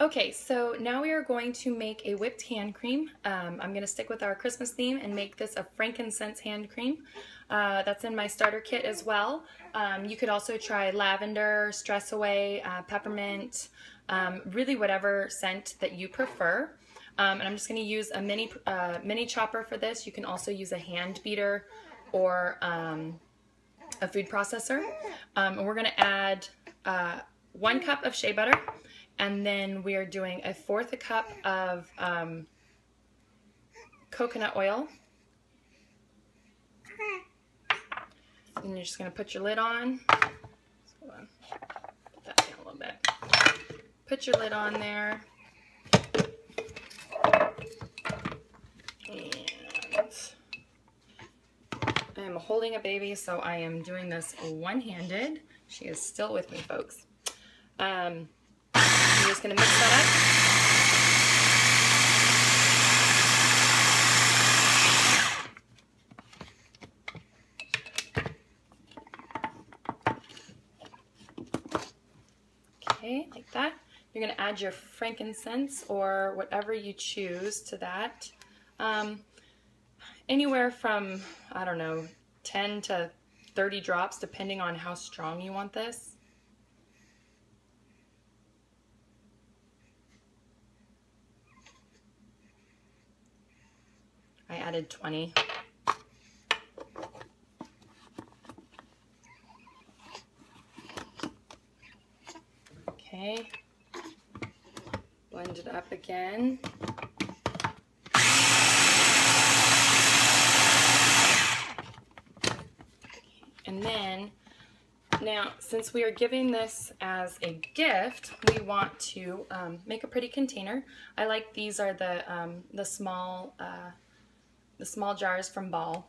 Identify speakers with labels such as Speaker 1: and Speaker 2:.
Speaker 1: Okay, so now we are going to make a whipped hand cream. Um, I'm going to stick with our Christmas theme and make this a frankincense hand cream. Uh, that's in my starter kit as well. Um, you could also try lavender, stress away, uh, peppermint, um, really whatever scent that you prefer. Um, and I'm just going to use a mini, uh, mini chopper for this. You can also use a hand beater or um, a food processor. Um, and we're going to add uh, one cup of shea butter and then we are doing a fourth a cup of um, coconut oil. And you're just going to put your lid on. On. Put that down a little bit. Put your lid on there. And I am holding a baby, so I am doing this one-handed. She is still with me, folks. Um, I'm just going to mix that up. Okay, like that. You're going to add your frankincense or whatever you choose to that. Um, anywhere from, I don't know, 10 to 30 drops depending on how strong you want this. I added 20. Okay, blend it up again. And then, now since we are giving this as a gift, we want to um, make a pretty container. I like these are the, um, the small uh, the small jars from Ball.